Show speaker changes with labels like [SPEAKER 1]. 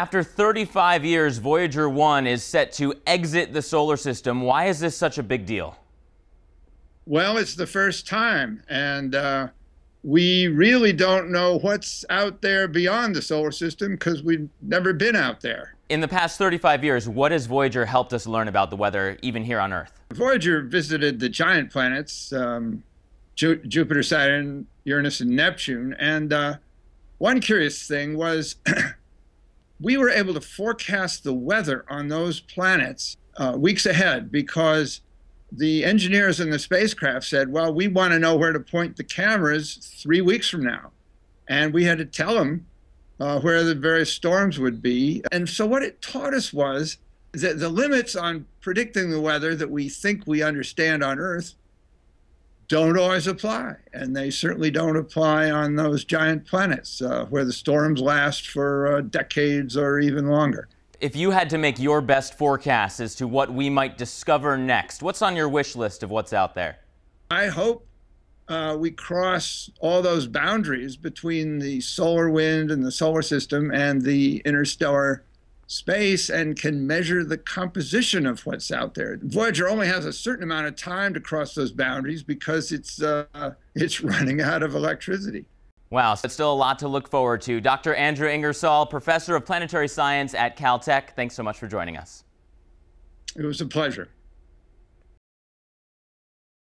[SPEAKER 1] After 35 years, Voyager 1 is set to exit the solar system. Why is this such a big deal?
[SPEAKER 2] Well, it's the first time, and uh, we really don't know what's out there beyond the solar system because we've never been out there.
[SPEAKER 1] In the past 35 years, what has Voyager helped us learn about the weather, even here on Earth?
[SPEAKER 2] Voyager visited the giant planets, um, Ju- Jupiter, Saturn, Uranus, and Neptune. And uh, one curious thing was we were able to forecast the weather on those planets uh, weeks ahead because the engineers in the spacecraft said, well, we want to know where to point the cameras three weeks from now. And we had to tell them uh, where the various storms would be. And so what it taught us was that the limits on predicting the weather that we think we understand on Earth don't always apply. And they certainly don't apply on those giant planets uh, where the storms last for uh, decades or even longer.
[SPEAKER 1] If you had to make your best forecast as to what we might discover next, what's on your wish list of what's out there?
[SPEAKER 2] I hope uh, we cross all those boundaries between the solar wind and the solar system and the interstellar space and can measure the composition of what's out there. Voyager only has a certain amount of time to cross those boundaries because it's uh, it's running out of electricity.
[SPEAKER 1] Wow, so it's still a lot to look forward to. Dr. Andrew Ingersoll, professor of planetary science at Caltech, thanks so much for joining us.
[SPEAKER 2] It was a pleasure.